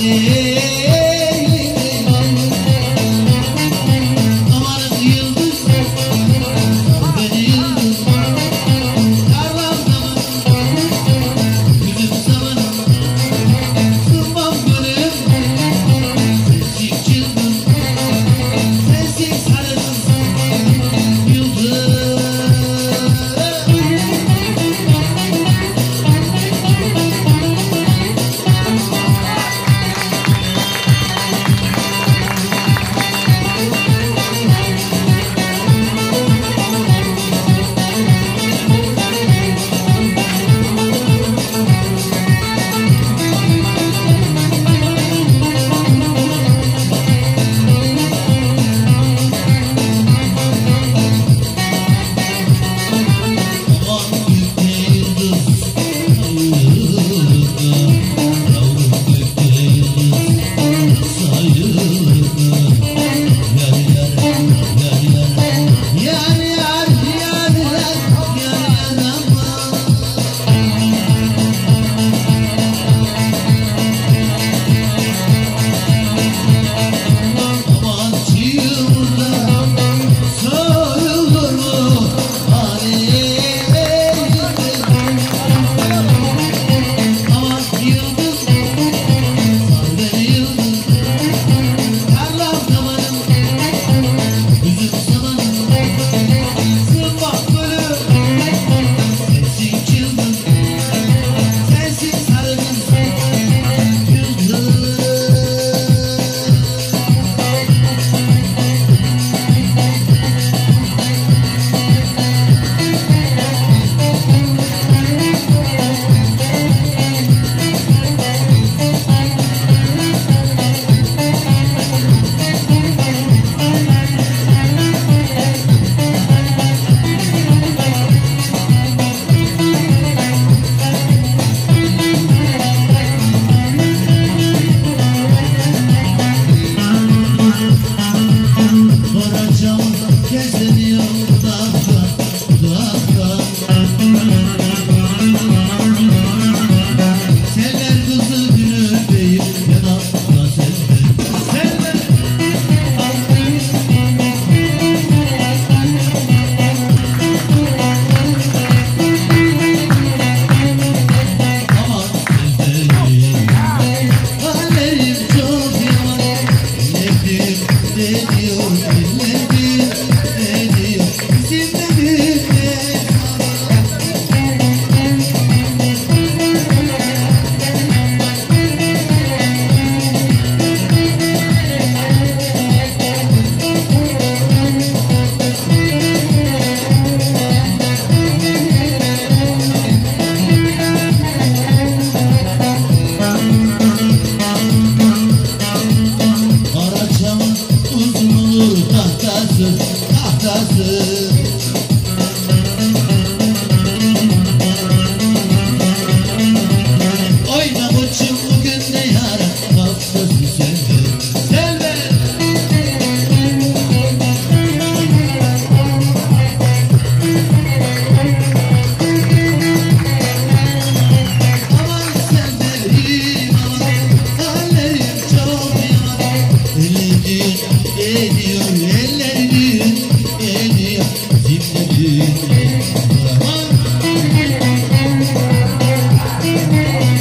Hare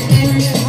Amen.